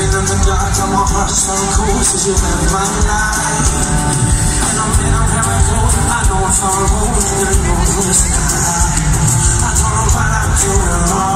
Living in the dark, I'm a heart so cool Since you made my life And I'm in a miracle I know if I'm holding you, you're the sky I don't know what I'm doing wrong.